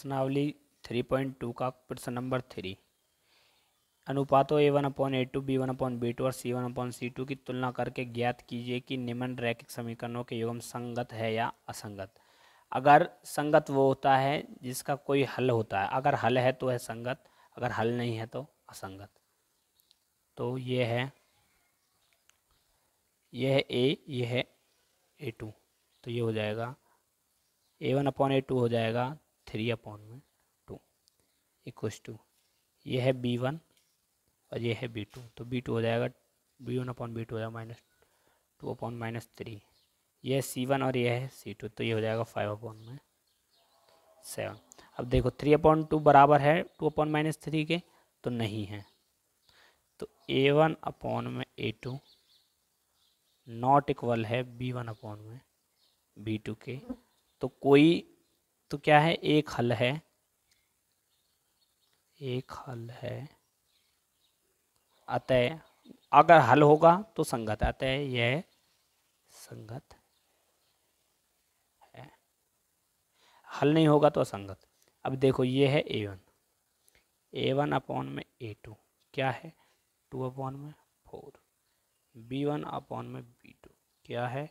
प्रश्नावली three point two का प्रश्न नंबर थ्री। अनुपातों A one upon A two B one upon B two और C one upon C two की तुलना करके ज्ञात कीजिए कि निम्न रैखिक समीकरणों के युगम संगत है या असंगत। अगर संगत वो होता है जिसका कोई हल होता है, अगर हल है तो है संगत, अगर हल नहीं है तो असंगत। तो ये है, यह है ए ये है ए टू तो ये हो जाएगा। A one upon A two हो जाएगा थ्री अपॉन में टू इक्वस टू ये है बी वन और ये है बी टू तो बी टू हो जाएगा B one upon B two हो जाएगा minus two upon minus three ये है सी वन और ये है सी टू तो ये हो जाएगा फाइव अपॉन में सेवन अब देखो थ्री अपॉन टू बराबर है टू अपॉन माइनस थ्री के तो नहीं है. तो ए वन अपॉन में ए टू नॉट इक्वल है बी वन अपॉन में बी टू के तो कोई तो क्या है? एक हल है। एक हल है। अतः अगर हल होगा तो संगत। अतः यह संगत है। हल नहीं होगा तो असंगत। अब देखो, ये है A one A one upon में ए टू क्या है? टू अपॉन में फोर बी वन अपॉन में बी टू क्या है?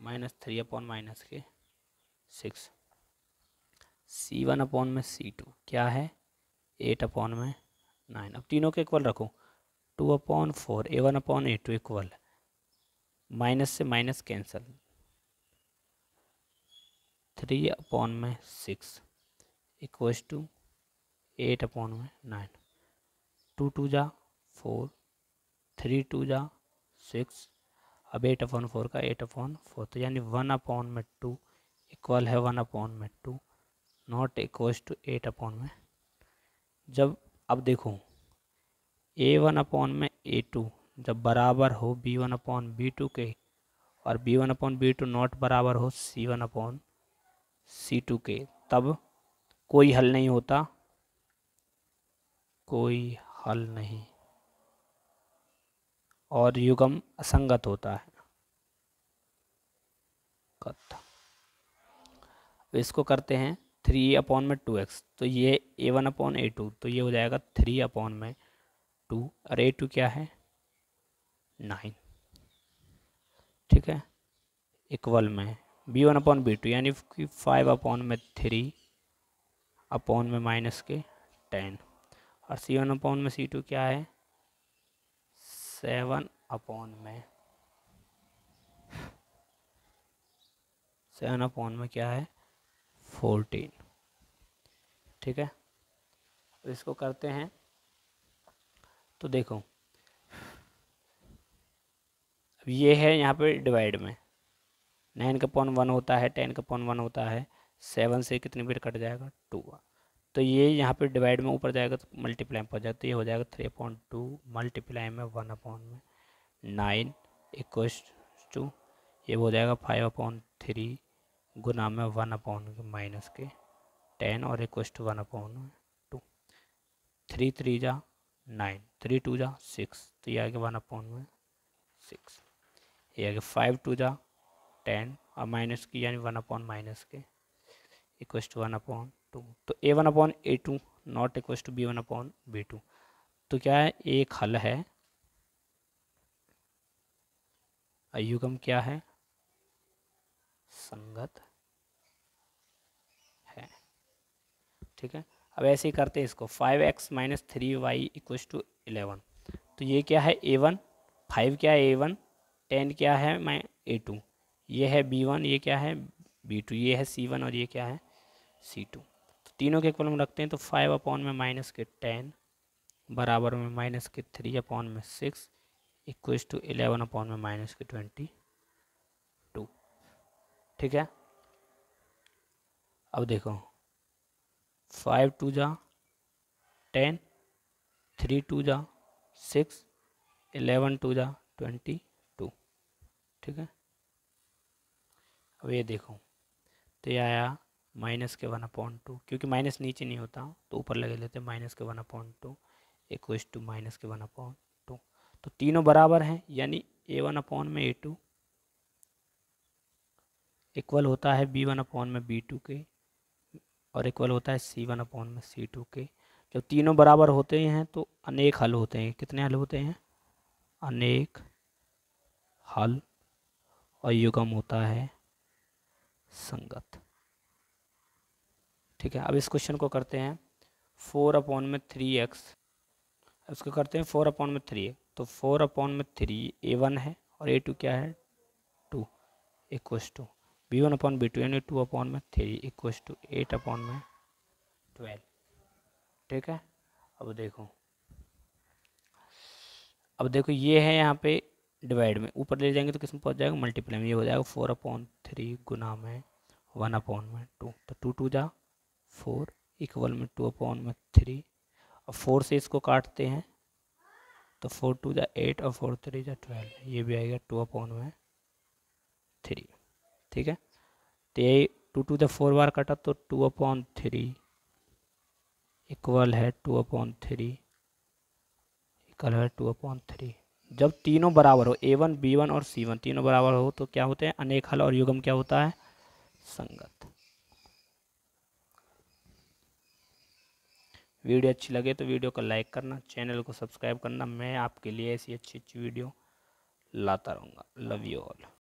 माइनस थ्री अपॉन माइनस के सिक्स सी वन अपॉन में सी टू क्या है? एट अपॉन में नाइन अब तीनों के इक्वल रखो। Two upon four A one upon A two equal minus से माइनस कैंसिल थ्री अपॉन में six equals to eight upon में नाइन टू टू जा फोर थ्री टू जा सिक्स अब एट अपॉन फोर का एट अपॉन फोर तो यानी one upon में टू इक्वल है वन अपॉन में two not equals to eight upon में। जब अब देखो ए वन अपॉन में ए टू जब बराबर हो B one upon B two के, और B one upon B two not बराबर हो C one upon C two के, तब कोई हल नहीं होता। कोई हल नहीं। और युगम असंगत होता है। इसको करते हैं। थ्री अपॉन में टू एक्स तो ये A one upon A two तो ये हो जाएगा थ्री अपॉन में टू, और ए टू क्या है? नाइन। ठीक है? इक्वल में। B one upon B two, यानी कि फाइव अपॉन में थ्री अपॉन में माइनस के टेन। और सी वन अपॉन में सी टू क्या है? सेवन अपॉन में। सेवन अपॉन में क्या है? फोर्टीन ठीक है? इसको करते हैं। तो देखो। अब ये है यहाँ पे डिवाइड में। नाइन का पॉन वन होता है टेन का पॉन वन होता है। सेवन से कितनी बिट कट जाएगा? टू तो ये यहाँ पे डिवाइड में ऊपर जाएगा तो मल्टीप्लाई में पड़ जाएगा तो ये हो जाएगा थ्री अपॉइंट टू मल्टीप्लाई में वन अपॉन में नाइन इक्वस टू ये हो जाएगा फाइव अपॉन थ्री गुना में वन अपॉन माइनस के टेन और equals to one upon two. Three three जा नाइन, थ्री टू जा सिक्स तो ये आगे वन अपॉन में सिक्स। ये आगे फाइव टू जा टेन और माइनस की यानी वन अपॉन माइनस के equals to one upon two. तो A one upon A two not equals to B one upon B two. तो क्या है? एक हल है। अयुगम क्या है? संगत है ठीक है? अब ऐसे ही करते हैं इसको। Five X minus three Y equals to eleven तो ये क्या है? ए वन फाइव क्या है? ए वन टेन क्या है? मैं ए टू ये है बी वन ये क्या है? बी टू ये है सी वन और ये क्या है? सी टू तो तीनों के इक्वल में रखते हैं तो फाइव अपॉन में माइनस के टेन बराबर में माइनस के थ्री अपॉन में six equals to eleven upon में माइनस के ट्वेंटी टू ठीक है? अब देखो। फाइव टू जा, टेन, थ्री टू जा, सिक्स, इलेवन टू जा, ट्वेंटी टू। ठीक है? अब ये देखो तो ये आया माइनस के वन अपॉइंट टू, क्योंकि माइनस नीचे नहीं होता तो ऊपर लगे लेते हैं माइनस के one upon two equals to minus के वन अपॉइंट टू। तो तीनों बराबर हैं, यानी ए वन अपॉन में ए टू, इक्वल होता है बी वन अपॉन में बी टू के और इक्वल होता है सी वन अपॉन में सी टू के। जब तीनों बराबर होते हैं तो अनेक हल होते हैं। कितने हल होते हैं? अनेक हल और युगम होता है संगत। ठीक है, अब इस क्वेश्चन को करते हैं। फोर अपॉन में थ्री एक्स इसको करते हैं फोर अपॉन में थ्री तो फोर अपॉन में थ्री ए वन है और ए टू क्या है? Two equals to B one upon B two यानी टू अपॉन में three equals to eight upon में ट्वेल्व ठीक है? अब देखो। अब देखो, ये है यहाँ पे डिवाइड में। ऊपर ले जाएँगे तो किसमें पहुँच जाएगा? मल्टीप्लाई में। ये हो जाएगा फोर अपॉन थ्री गुना में वन अपॉन में टू तो टू टू जा फोर इक्वल में टू अपॉन में थ्री और फोर से इसको काटते हैं तो फोर टू जा एट और फोर थ्री जा ट्वेल्व ये भी आएगा टू अपॉन में थ्री ठीक है? तो ये टू टू जा फोर बार काटा तो टू अपॉन थ्री इक्वल है टू अपॉन थ्री इक्वल है टू अपॉन थ्री जब तीनों बराबर हो ए वन बी वन और सी वन तीनों बराबर हो तो क्या होते हैं? अनेक हल और युगम क्या होता है? संगत। वीडियो अच्छी लगे तो वीडियो को लाइक करना, चैनल को सब्सक्राइब करना। मैं आपके लिए ऐसी अच्छी अच्छी वीडियो लाता रहूँगा। Love you all